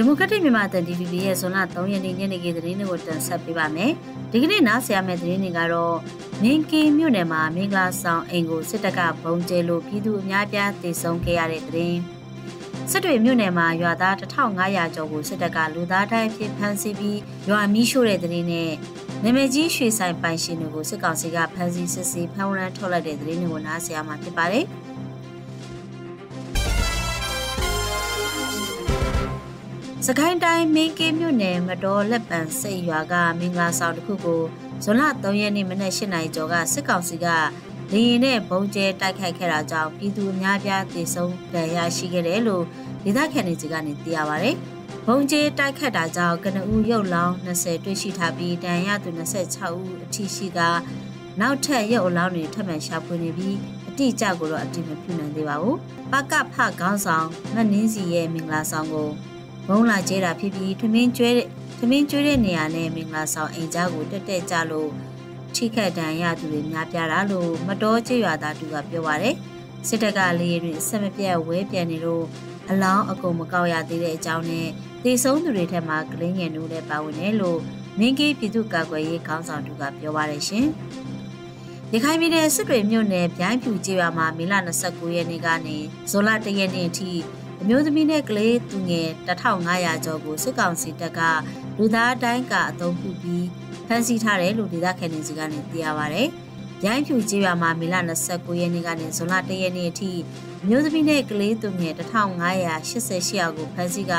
ဒီမိုကရက်တစ်မြန်မာတန် DVB ရဲ့ဇွန်လ3ရက်နေ့ညနေခင်းသတင်းတွေကိုတင်ဆက်ပေးပါမယ်။ဒီကနေ့နားဆင်ရမယ့်သတင်းတွေကတော့မင်းကင်းမြို့နယ်မှာမင်္ဂလာဆောင်အိမ်ကိုစစ်တပ်ကဘုံကျဲလို့ပြည်သူအများပြားတေဆုံးခဲ့ရတဲ့သတင်း။စစ်တွေမြို့နယ်မှာရွာသား1500ကျော်ကိုစစ်တပ်ကလူသားတိုင်းဖြစ်ဖမ်းဆီးပြီးရွာမီးရှို့တဲ့သတင်းနဲ့နာမည်ကြီးရွှေဆိုင်ပိုင်ရှင်တွေကိုစစ်ကောင်စီကဖမ်းဆီးစစ်ဆေးဖမ်းဝရမ်းထုတ်လိုက်တဲ့သတင်းတွေကိုနားဆင်ရမှာဖြစ်ပါတယ်။ စကိုင်းတိုင်းမင်းကင်းမြို့နယ်မတော်လက်ပံစိတ်ရွာကမင်္ဂလာဆောင်တစ်ခုကိုဇွန်လ3ရက်နေ့မနက်8နာရီကျော်ကစစ်ကောင်စီကလေရင်နဲ့ဘုံကျဲတိုက်ခိုက်ခဲ့တာကြောင့်ပြည်သူအများပြားသေဆုံးဒဏ်ရာရှိခဲ့တယ်လို့ဒေသခံတွေကနေသိရပါဗျ။ဘုံကျဲတိုက်ခတ်တာကြောင့်ကနဦးရုပ်လောင်း20တွေ့ရှိထားပြီးဒဏ်ရာသူ26ဦးအထိရှိကနောက်ထပ်ရုပ်အလောင်းတွေထပ်မံရှာဖွေနေပြီးအတိအကျကိုတော့အတိမပြုနိုင်သေးပါဘူး။ပကဖခေါင်းဆောင်မနှင်းစီရဲ့မင်္ဂလာဆောင်ကို ဘုံလာကျဲတာဖြစ်ပြီးထမင်းကျွဲထမင်းကျွေးတဲ့နေရာနဲ့မင်္ဂလာဆောင်အိမ်ကြားကိုတက်တက်ကြလို့ထိခတ်တန်ရသူတွေများပြားတာလို့မတော်ကျေးရွာသားတူကပြောပါတယ်စစ်တပ်ကလေရင်တွေအဆက်မပြတ်ဝဲပြန်နေလို့အလောင်းအကုန်မကောက်ရသေးတဲ့အကြောင်းနဲ့တေဆုံးသူတွေထက်မှကလင်းငယ်တို့လည်းပါဝင်တယ်လို့မင်းကြီးပြည်သူ့ကာကွယ်ရေးခေါင်းဆောင်တူကပြောပါတယ်ရှင်ရခိုင်ပြည်နယ်စစ်တွေမြို့နယ်ဗျိုင်းဖြူကျေးရွာမှာမေလ29ရက်နေ့ကနေဇွန်လ1ရက်နေ့အထိ အမျိုးသမီးနဲ့ကလေးသူငယ်1500ကျော်ကိုစစ်ကောင်စီတပ်ကလူသားတိုင်းကအသုံးပြုပြီးဖမ်းဆီးထားတယ်လို့ဒေသခံတွေကနေသိရပါဗျ။ရိုင်းဖြူကျေးရွာမှာမေလ29ရက်နေ့ကနေဇွန်လ1ရက်နေ့အထိအမျိုးသမီးနဲ့ကလေးသူငယ်1588ယောက်ကိုဖမ်းဆီးက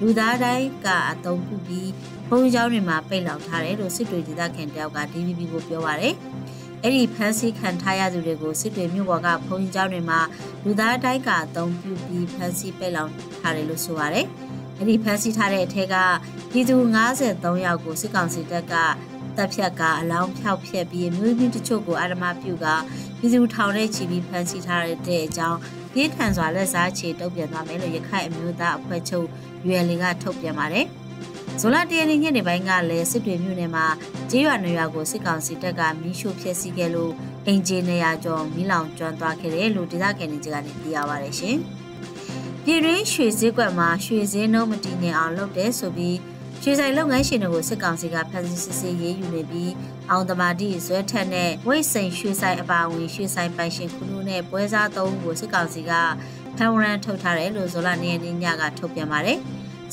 လူသားတိုင်းကအသုံးပြုပြီးဘုံကျောင်းတွေမှာပိတ်လောင်ထားတယ်လို့စစ်တွေဒေသခံတယောက်က DVB ကိုပြောပါဗျ။ အဲ့ဒီဖမ်းဆီးခံထားရသူတွေကိုစစ်တွေမြို့ပေါ်ကဘုံကျောင်းတွေမှာလူသားတိုင်းကအသုံးပြုပြီးဖမ်းဆီးပိတ်လောင်ထားတယ်လို့ဆိုပါတယ်။အဲ့ဒီဖမ်းဆီးထားတဲ့အထက်ကပြည်သူ53ယောက်ကိုစစ်ကောင်စီတပ်ကတပ်ဖြတ်ကအလောင်းဖြောက်ဖြက်ပြီးမြို့ပြည်တချို့ကိုအာရမပြုကပြည်သူထောင်ထဲချီပြီးဖမ်းဆီးထားတဲ့အကြောင်းပြင်းထန်စွာလက်စားချေတုံ့ပြန်သွားမယ်လို့ရခိုင်အမျိုးသားအဖွဲ့ချုပ် UL ကထုတ်ပြန်ပါတယ်။ ဇွန်လတရနေ့ညနေပိုင်းကလည်းစစ်တွေမြို့နယ်မှာကျေးရွာနေရွာကိုစစ်ကောင်စီတပ်ကမီးရှို့ဖျက်ဆီးခဲ့လို့အင်ဂျင်နေရာကျော်မီးလောင်ကျွမ်းသွားခဲ့တယ်လို့ဒေသခံတွေကနေသိရပါတယ်ရှင်။ပြည်တွင်းရွှေဈေးကွက်မှာရွှေဈေးနှုန်းမတည်ငြိမ်အောင်လုပ်တယ်ဆိုပြီးရွှေဆိုင်လုပ်ငန်းရှင်တွေကိုစစ်ကောင်စီကဖမ်းဆီးစစ်ဆေးရေးယူနေပြီးအောင်သမာတိဇွဲထက်နဲ့ဝိတ်စိန်ရွှေဆိုင်အပါအဝင်ရွှေဆိုင်ပိုင်ရှင်ခုနုနဲ့ပွဲစားသုံးကိုစစ်ကောင်စီကဖမ်းဝရမ်းထုတ်ထားတယ်လို့ဇော်လာနေရညကထုတ်ပြန်ပါတယ်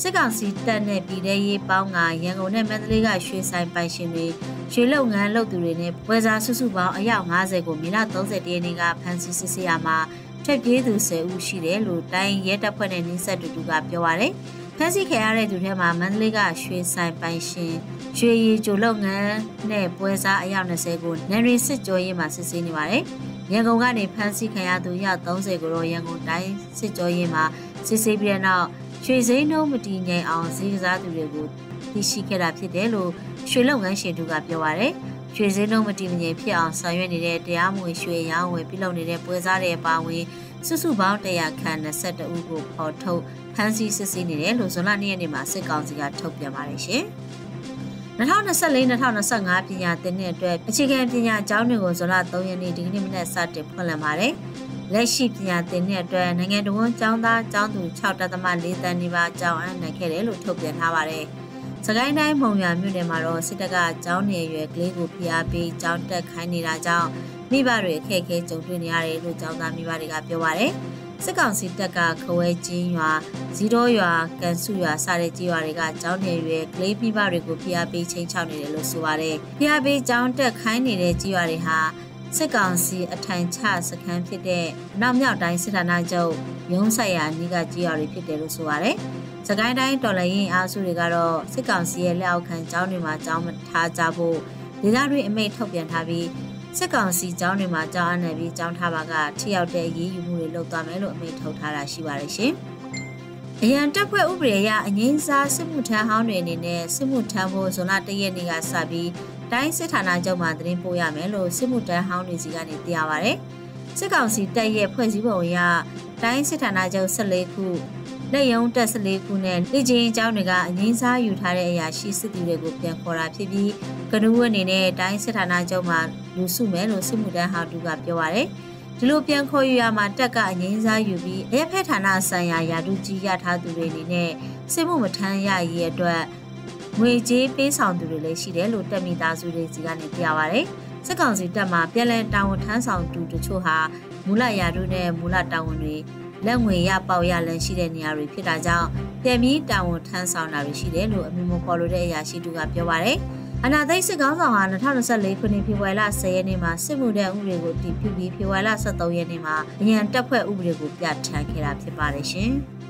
စစ်ကောင်စီတပ်နဲ့ပြည်ထရေးပေါင်းကရန်ကုန်နဲ့မန္တလေးကရွှေဆိုင်ပိုင်ရှင်တွေရွှေလုပ်ငန်းလုပ်သူတွေနဲ့ပွဲစားစုစုပေါင်းအယောက်90ကိုမေလ30ရက်နေ့ကဖမ်းဆီးစစ်ဆေးရမှာထက်ပြေးသူ10ဦးရှိတယ်လို့တိုင်းရဲတပ်ဖွဲ့နဲ့နှိစက်တူတူကပြောပါရယ်ဖမ်းဆီးခံရတဲ့သူထဲမှာမန္တလေးကရွှေဆိုင်ပိုင်ရှင်ရွှေရည်ကြိုလုပ်ငန်းနဲ့ပွဲစားအယောက်20ကိုနန်ရီစစ်ကြောရေးမှာစစ်ဆေးနေပါတယ်။ရန်ကုန်ကနေဖမ်းဆီးခံရသူရ30ကိုတော့ရန်ကုန်တိုင်းစစ်ကြောရေးမှာစစ်ဆေးပြီးတဲ့နောက် ရွှေစိမ်းနှုံးမတည်ငြိမ်အောင်ဈေးကစားသူတွေကိုသိရှိခဲ့တာဖြစ်တယ်လို့ရွှေလုပ်ငန်းရှင်တို့ကပြောပါရယ်။ရွှေစင်းလုံးမတည်မငြိမ်ဖြစ်အောင်ဆောင်ရွက်နေတဲ့တရားမဝင်ရွှေရောင်းဝယ်ပြုလုပ်နေတဲ့ပွဲစားတွေအပါအဝင်စုစုပေါင်း100ခန့်22ဦးကိုဖော်ထုတ်ဖမ်းဆီးစစ်ဆေးနေတယ်လို့ဇွန်လ2ရက်နေ့မှာစစ်ကောင်စီကထုတ်ပြန်ပါတယ်ရှင်။2024-2025ပညာသင်နှစ်အတွက်အခြေခံပညာကျောင်းတွေကိုဇွန်လ3ရက်နေ့ဒီကနေ့မနက်စတင်ဖွင့်လှစ်ပါတယ်။ လက်ရှိပညာသင်နှစ်အတွက်နိုင်ငံတော်ကျောင်းသားကျောင်းသူ6.4တန်းနီးပါးကျောင်းအပ်နိုင်ခဲ့တယ်လို့ထုတ်ပြန်ထားပါတယ်။စကိုင်းတိုင်းမုံရွာမြို့နယ်မှာတော့စစ်တပ်ကကျောင်းနေရွယ်ကလေးကိုဖိအားပေးကျောင်းတက်ခိုင်းနေတာကြောင့်မိဘတွေအခက်အခဲကြုံတွေ့နေရတယ်လို့ကျောင်းသားမိဘတွေကပြောပါတယ်။စစ်ကောင်စီတပ်ကခဝဲချင်းရွာဇီရိုရွာကန်စုရွာစတဲ့ကြီးရွာတွေကကျောင်းနေရွယ်ကလေးမိဘတွေကိုဖိအားပေးချင်းချောက်နေတယ်လို့ဆိုပါတယ်။ဖိအားပေးကျောင်းတက်ခိုင်းနေတဲ့ကြီးရွာတွေဟာ စစ်ကောင်စီအထိုင်ချစခန်းဖြစ်တဲ့အနောက်မြောက်တိုင်းစစ်ဌာနချုပ်ရုံးဆိုင်ရာနီးကကြီးရွာတွေဖြစ်တယ်လို့ဆိုပါတယ်။စကိုင်းတိုင်းတော်လှန်ရေးအားစုတွေကတော့စစ်ကောင်စီရဲ့လက်အောက်ခံကျောင်းတွေမှာကျောင်းမထားကြဖို့ဒေသတွင်းအမိန့်ထုတ်ပြန်ထားပြီးစစ်ကောင်စီကျောင်းတွေမှာကြောင်းအပ်ပြီးကျောင်းထားပါကထိရောက်တဲ့ရေးယူမှုတွေလုပ်သွားမယ်လို့အမိန့်ထုတ်ထားတာရှိပါတယ်ရှင်။အရန်တပ်ဖွဲ့ဥပဒေအရအငိမ့်စားစစ်မှုထမ်းဟောင်းတွေအနေနဲ့စစ်မှုထမ်းဖို့ဇွန်လ၁ရက်နေ့ကစပြီး တိုင်းစစ်ဌာနချုပ်မှာသတင်းပို့ရမယ်လို့စစ်မှုထမ်းဟောင်းတွေစီကနေသိရပါဗျ။စစ်ကောင်စီတပ်ရဲ့ဖွဲ့စည်းပုံအရတိုင်းစစ်ဌာနချုပ်14ခုလက်ယုံတက်14ခုနဲ့လေ့ကျင့်ကျောင်းတွေကအငိမ့်စားယူထားတဲ့အရာရှိစစ်သည်တွေကိုပြန်ခေါ်တာဖြစ်ပြီးကနူးအနေနဲ့တိုင်းစစ်ဌာနချုပ်မှာလူစုမယ်လို့စစ်မှုထမ်းဟောင်းတူကပြောပါရယ်ဒီလိုပြန်ခေါ်ယူရမှာတက်ကအငိမ့်စားယူပြီးအရက်ဖက်ဌာနဆိုင်ရာယာတုကြီးရထားသူတွေအနေနဲ့စစ်မှုမထမ်းရရေးအတွက် ငွေကြေးပေးဆောင်သူတွေလည်းရှိတယ်လို့တက်မိသားစုတွေစီကနေသိရပါဗျ။စစ်ကောင်စီတပ်မှပြည်လဲတာဝန်ထမ်းဆောင်သူတချို့ဟာမူလယာတုနဲ့မူလတာဝန်တွေလက်ငွေရပေါက်ရလန်ရှိတဲ့နေရာတွေဖြစ်တာကြောင့်ပြည်မီတာဝန်ထမ်းဆောင်တာတွေရှိတယ်လို့အမျိုးမျိုးပေါ်လို့တဲ့အရာရှိသူကပြောပါတယ်။အနာသိစစ်ကောင်းဆောင်ဟာ2024ခုနှစ်ဖေဖော်ဝါရီလ10ရက်နေ့မှာစစ်မှုထမ်းဥပဒေကိုတည်ပြုပြီးဖေဖော်ဝါရီလ23ရက်နေ့မှာအရန်တပ်ဖွဲ့ဥပဒေကိုပြဋ္ဌာန်းခဲ့တာဖြစ်ပါတယ်ရှင်။